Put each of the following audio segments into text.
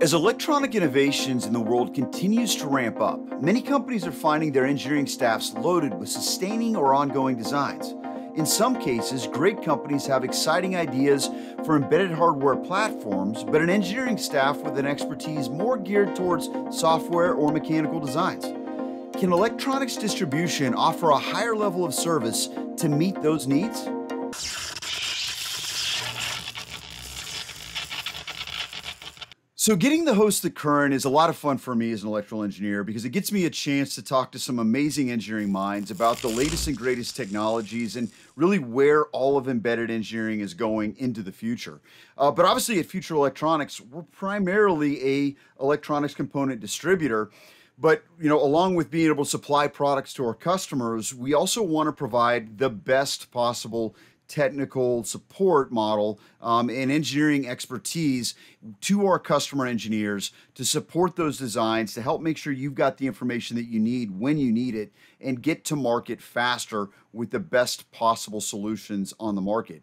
As electronic innovations in the world continues to ramp up, many companies are finding their engineering staffs loaded with sustaining or ongoing designs. In some cases, great companies have exciting ideas for embedded hardware platforms, but an engineering staff with an expertise more geared towards software or mechanical designs. Can electronics distribution offer a higher level of service to meet those needs? So, getting the host the current is a lot of fun for me as an electrical engineer because it gets me a chance to talk to some amazing engineering minds about the latest and greatest technologies and really where all of embedded engineering is going into the future. Uh, but obviously, at Future Electronics, we're primarily a electronics component distributor. But you know, along with being able to supply products to our customers, we also want to provide the best possible technical support model um, and engineering expertise to our customer engineers to support those designs to help make sure you've got the information that you need when you need it and get to market faster with the best possible solutions on the market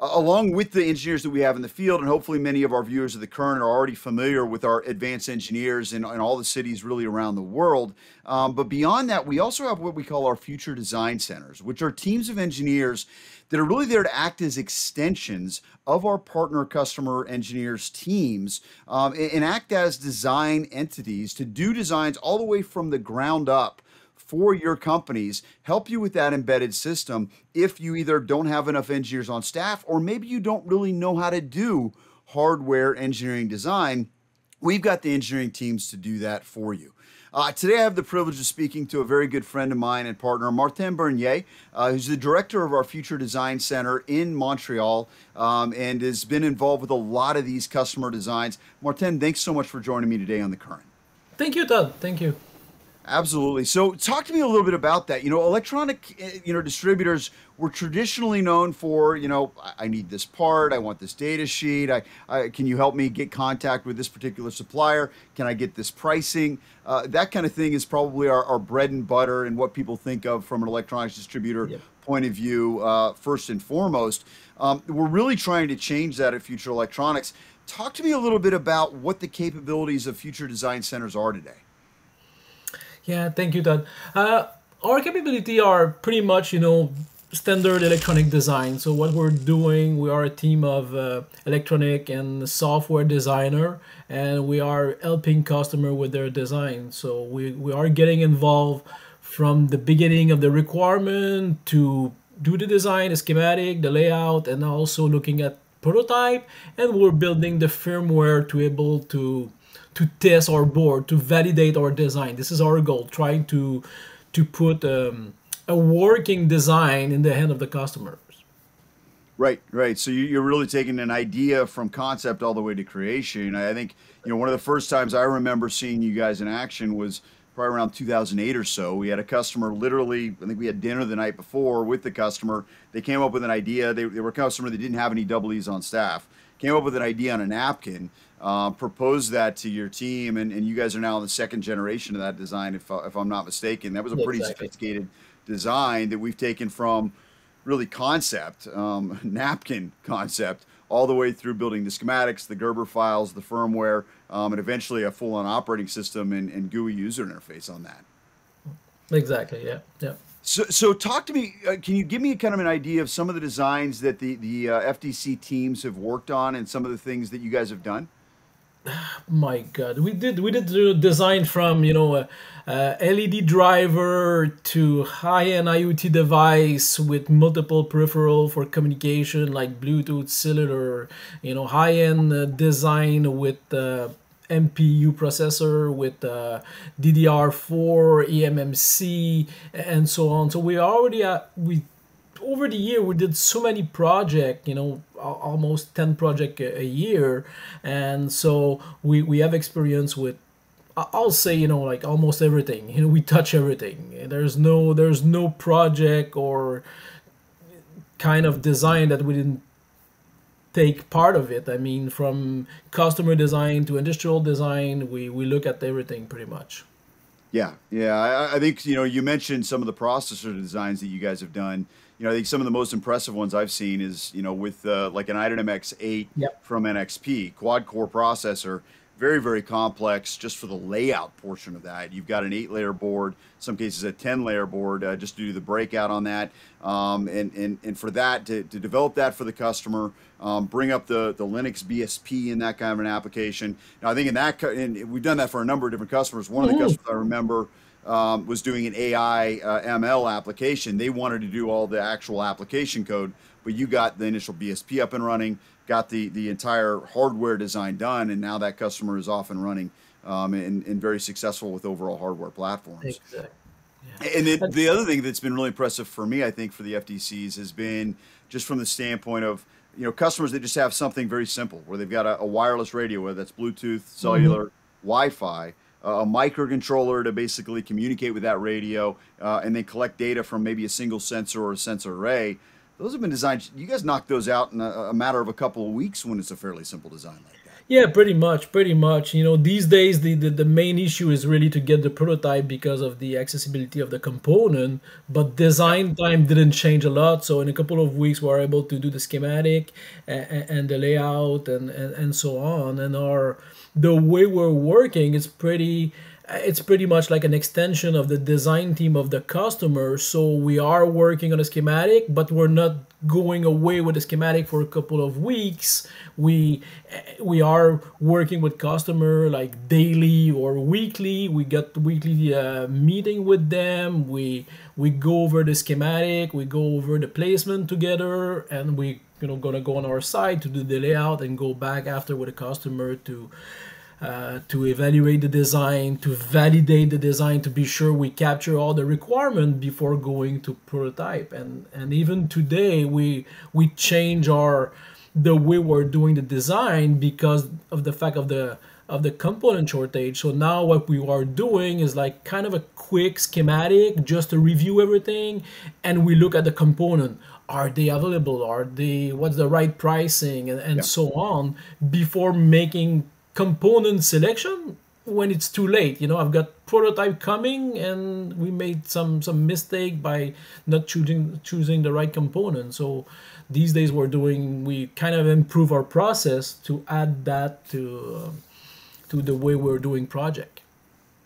along with the engineers that we have in the field, and hopefully many of our viewers of the current are already familiar with our advanced engineers in, in all the cities really around the world. Um, but beyond that, we also have what we call our future design centers, which are teams of engineers that are really there to act as extensions of our partner customer engineers teams um, and, and act as design entities to do designs all the way from the ground up for your companies, help you with that embedded system if you either don't have enough engineers on staff or maybe you don't really know how to do hardware engineering design. We've got the engineering teams to do that for you. Uh, today, I have the privilege of speaking to a very good friend of mine and partner, Martin Bernier, uh, who's the director of our Future Design Center in Montreal um, and has been involved with a lot of these customer designs. Martin, thanks so much for joining me today on The Current. Thank you, Todd. Thank you. Absolutely. So, talk to me a little bit about that. You know, electronic, eh, you know, distributors were traditionally known for, you know, I need this part, I want this data sheet. I, I can you help me get contact with this particular supplier? Can I get this pricing? Uh, that kind of thing is probably our, our, bread and butter and what people think of from an electronics distributor yep. point of view, uh, first and foremost. Um, we're really trying to change that at Future Electronics. Talk to me a little bit about what the capabilities of Future Design Centers are today. Yeah, thank you, Todd. Uh, our capability are pretty much, you know, standard electronic design. So what we're doing, we are a team of uh, electronic and software designer, and we are helping customer with their design. So we, we are getting involved from the beginning of the requirement to do the design, the schematic, the layout, and also looking at prototype. And we're building the firmware to able to to test our board to validate our design. This is our goal trying to to put um, a working design in the hand of the customers. Right right. So you're really taking an idea from concept all the way to creation. I think you know one of the first times i remember seeing you guys in action was probably around 2008 or so. We had a customer literally i think we had dinner the night before with the customer. They came up with an idea. They, they were a customer that didn't have any double e's on staff. Came up with an idea on a napkin uh, proposed that to your team, and, and you guys are now in the second generation of that design, if, uh, if I'm not mistaken. That was a pretty exactly. sophisticated design that we've taken from really concept, um, napkin concept, all the way through building the schematics, the Gerber files, the firmware, um, and eventually a full-on operating system and, and GUI user interface on that. Exactly. Yeah. Yeah. So, so talk to me. Uh, can you give me kind of an idea of some of the designs that the the uh, FDC teams have worked on, and some of the things that you guys have done? my god we did we did the design from you know a led driver to high-end iot device with multiple peripheral for communication like bluetooth cellular you know high-end uh, design with uh, MPU processor with uh, DDR4, eMMC, and so on. So we already uh, we over the year we did so many project you know almost 10 project a, year. And so we we have experience with I'll say you know like almost everything. You know we touch everything. There's no there's no project or kind of design that we didn't take part of it. I mean from customer design to industrial design we we look at everything pretty much. Yeah yeah I, I think you know you mentioned some of the processor designs that you guys have done you know, I think some of the most impressive ones I've seen is, you know, with uh, like an iDynamic X8 yep. from NXP, quad core processor, very, very complex just for the layout portion of that. You've got an eight layer board, some cases a 10 layer board, uh, just to do the breakout on that. Um, and, and, and for that, to, to develop that for the customer, um, bring up the, the Linux BSP in that kind of an application. Now, I think in that, and we've done that for a number of different customers. One of the customers I remember um, was doing an AI uh, ML application. They wanted to do all the actual application code, but you got the initial BSP up and running got the the entire hardware design done, and now that customer is off and running um, and, and very successful with overall hardware platforms. Exactly. Yeah. And it, the other thing that's been really impressive for me, I think, for the FDCs has been just from the standpoint of you know customers that just have something very simple where they've got a, a wireless radio, whether that's Bluetooth, cellular, mm-hmm. Wi-Fi. A microcontroller to basically communicate with that radio uh, and then collect data from maybe a single sensor or a sensor array those have been designed. You guys knocked those out in a, a matter of a couple of weeks when it's a fairly simple design like that. Yeah, pretty much, pretty much. You know, these days the, the, the, main issue is really to get the prototype because of the accessibility of the component. But design time didn't change a lot. So in a couple of weeks, we're able to do the schematic and, and the layout and, and, and so on. And our the way we're working is pretty it's pretty much like an extension of the design team of the customer. So we are working on a schematic, but we're not going away with the schematic for a couple of weeks. We we are working with customer like daily or weekly. We get weekly uh, meeting with them. We we go over the schematic. We go over the placement together, and we you know gonna go on our side to do the layout and go back after with a customer to uh, to evaluate the design, to validate the design, to be sure we capture all the requirement before going to prototype. And and even today, we we change our the way we're doing the design because of the fact of the of the component shortage. So now what we are doing is like kind of a quick schematic just to review everything and we look at the component. Are they available? Are they what's the right pricing and, and yeah. so on before making component selection when it's too late. You know, I've got prototype coming, and we made some some mistake by not choosing choosing the right component. So these days we're doing we kind of improve our process to add that to uh, to the way we're doing project.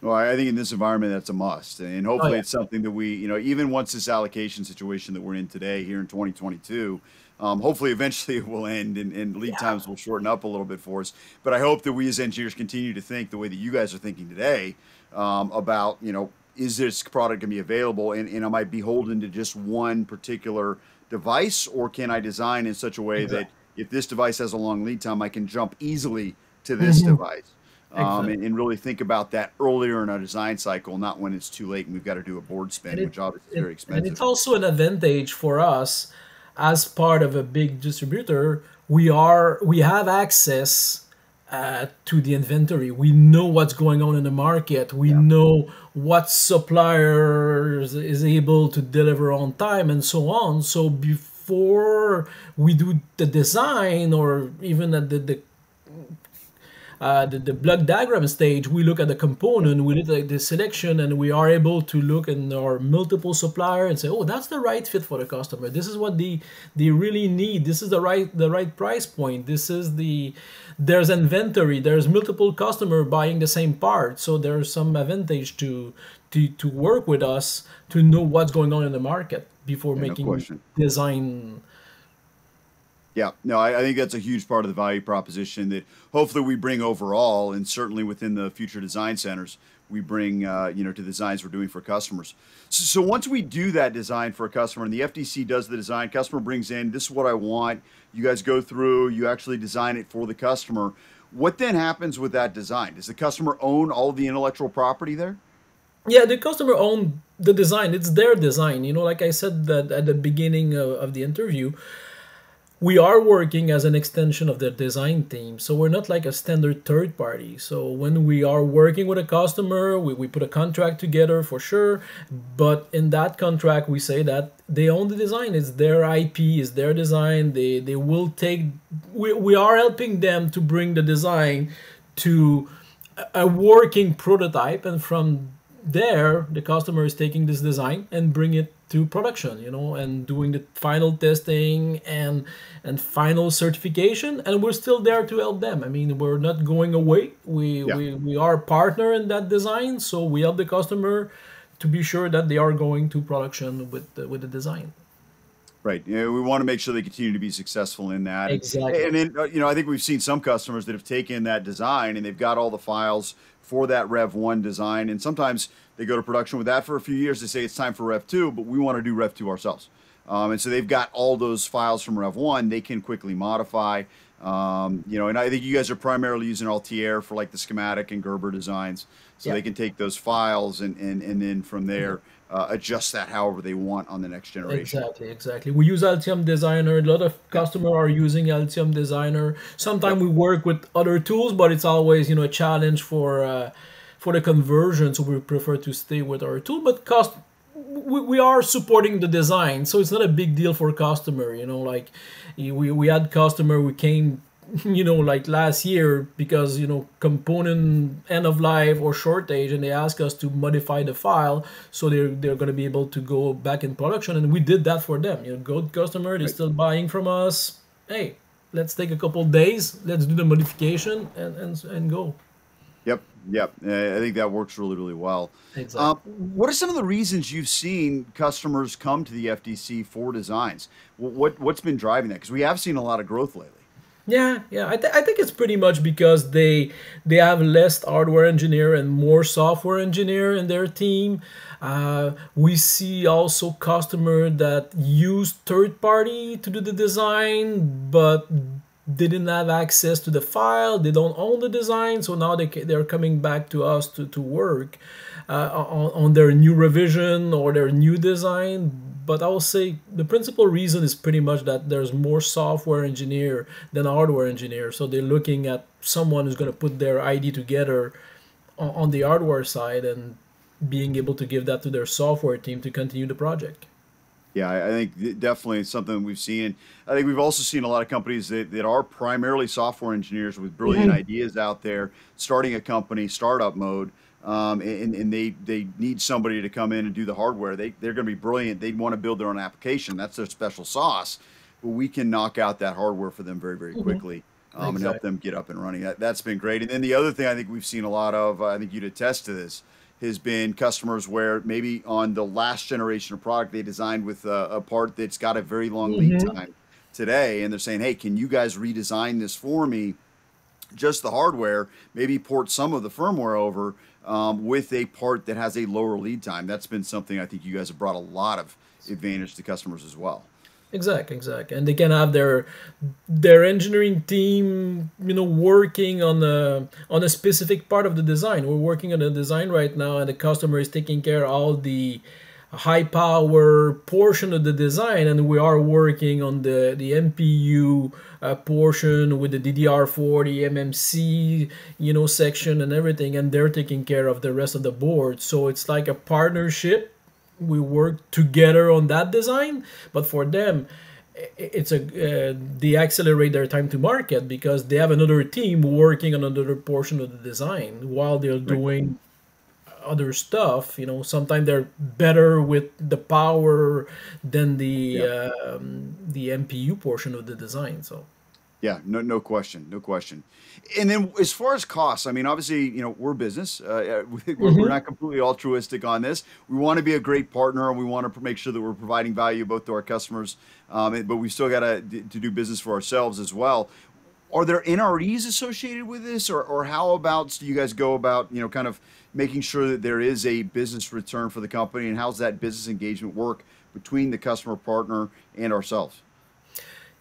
Well, I think in this environment that's a must, and hopefully oh, yeah. it's something that we, you know, even once this allocation situation that we're in today here in 2022 um, hopefully, eventually it will end and, and lead yeah. times will shorten up a little bit for us. But I hope that we as engineers continue to think the way that you guys are thinking today um, about, you know, is this product going to be available and, and am I beholden to just one particular device or can I design in such a way exactly. that if this device has a long lead time, I can jump easily to this mm-hmm. device? Um, and, and, really think about that earlier in our design cycle, not when it's too late and we've got to do a board spin, it, which obviously is very expensive. And it's also an advantage for us as part of a big distributor, we are we have access uh, to the inventory. We know what's going on in the market. We yeah. know what suppliers is able to deliver on time and so on. So before we do the design or even at the, the uh, the, the block diagram stage, we look at the component, we look at the selection, and we are able to look in our multiple supplier and say, oh, that's the right fit for the customer. This is what they they really need. This is the right the right price point. This is the there's inventory. There's multiple customer buying the same part, so there's some advantage to to to work with us to know what's going on in the market before yeah, making no design yeah, no, I, I, think that's a huge part of the value proposition that hopefully we bring overall, and certainly within the future design centers, we bring uh, you know to the designs we're doing for customers. So, so, once we do that design for a customer, and the FDC does the design, customer brings in this is what I want. You guys go through, you actually design it for the customer. What then happens with that design? Does the customer own all the intellectual property there? Yeah, the customer own the design. It's their design. You know, like I said that at the beginning of, of the interview we are working as an extension of the design team so we're not like a standard third party. So when we are working with a customer we, we put a contract together for sure but in that contract we say that they own the design. It's their ip it's their design. They they will take we, we are helping them to bring the design to a working prototype and from there the customer is taking this design and bring it to production you know and doing the final testing and and final certification and we're still there to help them. I mean we're not going away. We Yeah. we, we are a partner in that design so we help the customer to be sure that they are going to production with the, with the design Right. Yeah, we want to make sure they continue to be successful in that. Exactly. And then, uh, you know, I think we've seen some customers that have taken that design and they've got all the files for that Rev 1 design. And sometimes they go to production with that for a few years. They say it's time for Rev 2, but we want to do Rev 2 ourselves. Um, and so they've got all those files from Rev 1 they can quickly modify. Um, you know, and I think you guys are primarily using Altium for like the schematic and Gerber designs. So they can take those files and, and, and then from there uh, adjust that however they want on the next generation. Exactly, exactly. We use Altium Designer. A lot of customers are using Altium Designer. Sometimes we work with other tools, but it's always you know a challenge for uh, for the conversion. So we prefer to stay with our tool. But cost, we, we are supporting the design, so it's not a big deal for customer. You know, like we we had customer we came you know like last year because you know component end of life or shortage and they ask us to modify the file so they're they're going to be able to go back in production and we did that for them you know good customer they're still buying from us hey let's take a couple days let's do the modification and and, and go Yep, yep. Uh, I think that works really, really well. Exactly. Um, what are some of the reasons you've seen customers come to the FDC for designs? What what's been driving that? Because we have seen a lot of growth lately. Yeah, yeah. I, th- I think it's pretty much because they they have less hardware engineer and more software engineer in their team. Uh, we see also customer that use third party to do the design, but didn't have access to the file. They don't own the design, so now they they're coming back to us to to work uh, on, on their new revision or their new design. But I will say the principal reason is pretty much that there's more software engineer than hardware engineer. So they're looking at someone who's going to put their ID together on, on the hardware side and being able to give that to their software team to continue the project. Yeah, I I think definitely something we've seen. I think we've also seen a lot of companies that, that are primarily software engineers with brilliant mm-hmm. ideas out there, starting a company, startup mode, um, and, and they, they need somebody to come in and do the hardware. They, they're going to be brilliant. They want to build their own application. That's their special sauce. But we can knock out that hardware for them very, very quickly um, and help them get up and running. That, that's been great. And then the other thing I think we've seen a lot of, uh, I think you'd attest to this, has been customers where maybe on the last generation of product they designed with a, a part that's got a very long lead time today, and they're saying, "Hey, can you guys redesign this for me?" Just the hardware, maybe port some of the firmware over um, with a part that has a lower lead time. That's been something I think you guys have brought a lot of advantage to customers as well. Exactly, exactly, and they can have their their engineering team, you know, working on a on a specific part of the design. We're working on a design right now, and the customer is taking care of all the high power portion of the design, and we are working on the the MPU uh, portion with the DDR4, the MMC, you know, section and everything, and they're taking care of the rest of the board. So it's like a partnership we work together on that design but for them it's a uh, they accelerate their time to market because they have another team working on another portion of the design while they're doing other stuff you know sometimes they're better with the power than the um, the mpu portion of the design so Yeah, no, no question, no question. And then as far as costs, I mean, obviously, you know, we're business. Uh, we- we're, we're not completely altruistic on this. We want to be a great partner, and we want to make sure that we're providing value both to our customers, um, but we still got to to do business for ourselves as well. Are there NREs associated with this, or, or how about do you guys go about, you know, kind of making sure that there is a business return for the company, and how's that business engagement work between the customer partner and ourselves?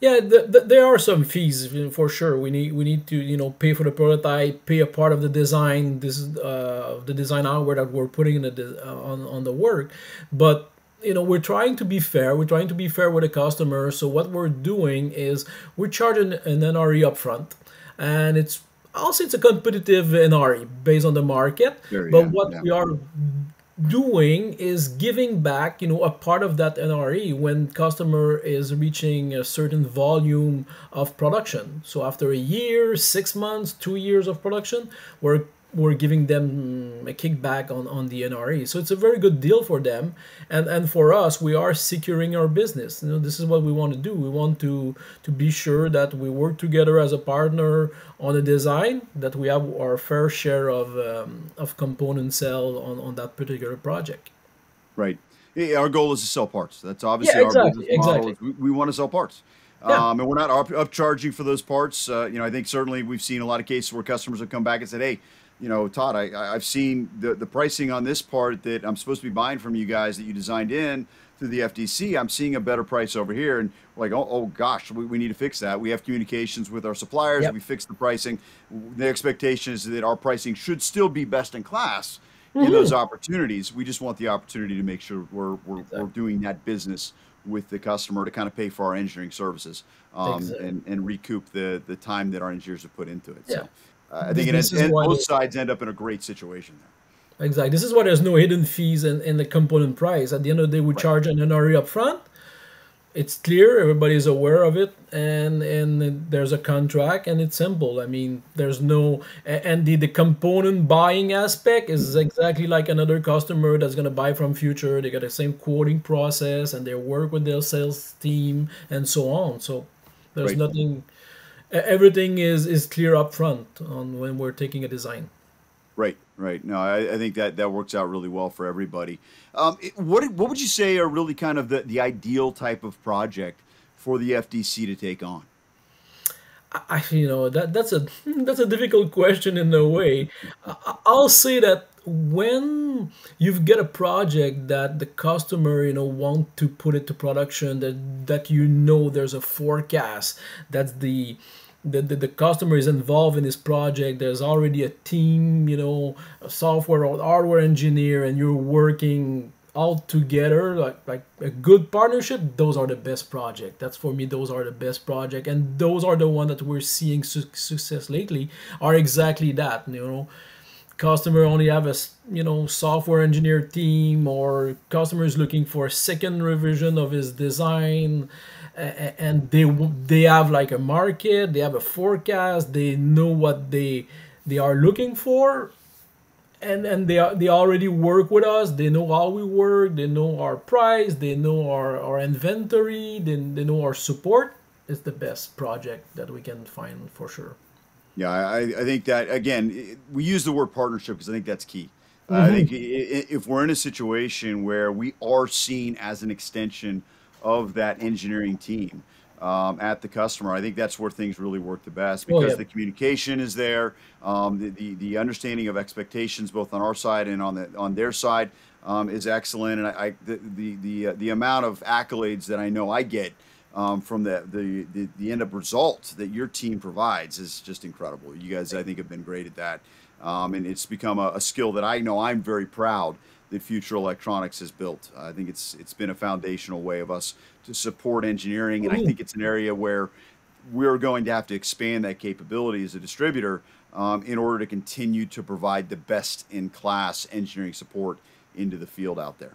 Yeah, th- th- there are some fees for sure. We need we need to you know pay for the prototype, pay a part of the design. This is uh, the design hour that we're putting in the de- uh, on on the work, but you know we're trying to be fair. We're trying to be fair with the customer. So what we're doing is we're charging an NRE upfront, and it's also it's a competitive NRE based on the market. Sure, but yeah, what yeah. we are doing is giving back you know a part of that nre when customer is reaching a certain volume of production so after a year six months two years of production we're we're giving them a kickback on, on the NRE. So it's a very good deal for them. And and for us, we are securing our business. You know, this is what we want to do. We want to to be sure that we work together as a partner on a design, that we have our fair share of um, of component sell on, on that particular project. Right. Yeah, our goal is to sell parts. That's obviously yeah, exactly, our business model. Exactly. We, we want to sell parts. Yeah. Um, and we're not up, upcharging for those parts. Uh, you know, I think certainly we've seen a lot of cases where customers have come back and said, "Hey, you know, Todd, I, I've seen the the pricing on this part that I'm supposed to be buying from you guys that you designed in through the FDC. I'm seeing a better price over here." And like, oh, oh gosh, we, we need to fix that. We have communications with our suppliers. Yep. We fix the pricing. The expectation is that our pricing should still be best in class mm-hmm. in those opportunities. We just want the opportunity to make sure we're we're, exactly. we're doing that business with the customer to kind of pay for our engineering services um, exactly. and, and recoup the, the time that our engineers have put into it. Yeah. So uh, I think it, and both sides end up in a great situation there. Exactly. This is why there's no hidden fees in, in the component price. At the end of the day, we right. charge an NRE upfront. it's clear Everybody is aware of it and and there's a contract and it's simple i mean there's no and the, the component buying aspect is exactly like another customer that's going to buy from future they got the same quoting process and they work with their sales team and so on so there's right. nothing everything is is clear up front on when we're taking a design Right, right. No, I, I, think that that works out really well for everybody. Um, it, what what would you say are really kind of the, the ideal type of project for the FDC to take on? I, you know that that's a that's a difficult question in a way. I'll say that when you've got a project that the customer you know want to put it to production that that you know there's a forecast that's the the, the, the customer is involved in this project there's already a team you know a software or hardware engineer and you're working all together like like a good partnership those are the best project. That's for me those are the best project and those are the one that we're seeing su- success lately are exactly that you know. Customer only have a you know software engineer team or customer is looking for a second revision of his design and they they have like a market they have a forecast they know what they they are looking for and and they are, they already work with us. They know how we work they know our price they know our, our inventory they, they know our support. It's the best project that we can find for sure. Yeah i, I think that again we use the word partnership because i think that's key. Mm-hmm. i think if we're in a situation where we are seen as an extension of that engineering team um, at the customer. I think that's where things really work the best because oh, yeah. the communication is there, um, the, the, the understanding of expectations both on our side and on the on their side um, is excellent. And I, I the the the, uh, the, amount of accolades that I know I get. Um, from the, the, the, the, end up result that your team provides is just incredible. You guys, I think, have been great at that. Um, and it's become a, a skill that I know I'm very proud that Future Electronics has built. I think it's it's been a foundational way of us to support engineering, and I think it's an area where we're going to have to expand that capability as a distributor um, in order to continue to provide the best in class engineering support into the field out there.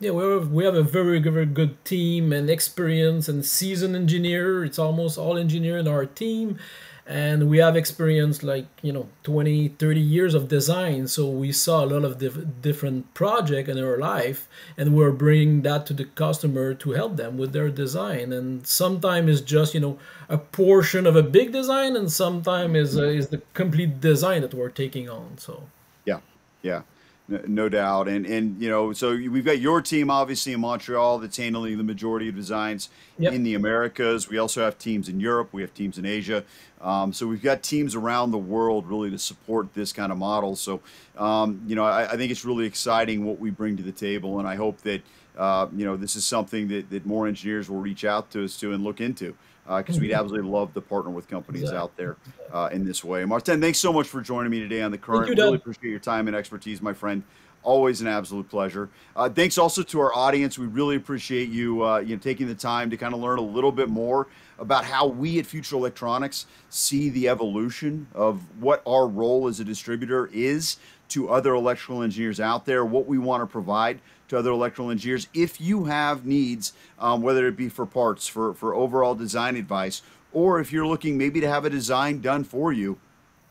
Yeah, we have, we have a very, very good team and experience and seasoned engineer. It's almost all engineer in our team and we have experienced like you know 20 30 years of design so we saw a lot of diff- different projects in our life and we're bringing that to the customer to help them with their design. And sometimes it's just you know a portion of a big design and sometimes is, uh, is the complete design that we're taking on so. Yeah yeah no doubt. And and you know, so we've got your team obviously in Montreal that's handling the majority of designs yep. in the Americas. We also have teams in Europe. We have teams in Asia. Um, so we've got teams around the world really to support this kind of model. So um, you know, I, I, think it's really exciting what we bring to the table, and I hope that uh, you know this is something that, that more engineers will reach out to us to and look into because uh, we'd absolutely love to partner with companies exactly. out there uh, in this way. Martin, thanks so much for joining me today on the current. You, really appreciate your time and expertise, my friend. Always an absolute pleasure. Uh, thanks also to our audience. We really appreciate you, uh, you know, taking the time to kind of learn a little bit more about how we at Future Electronics see the evolution of what our role as a distributor is to other electrical engineers out there, what we want to provide to other electrical engineers. If you have needs, um, whether it be for parts, for, for overall design advice, or if you're looking maybe to have a design done for you,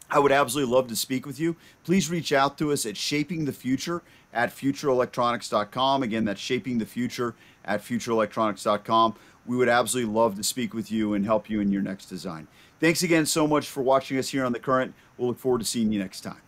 I would absolutely love to speak with you. Please reach out to us at Shaping the Future at futureelectronics.com. Again, that's Shaping the Future at futureelectronics.com. We would absolutely love to speak with you and help you in your next design. Thanks again so much for watching us here on The Current. We'll look forward to seeing you next time.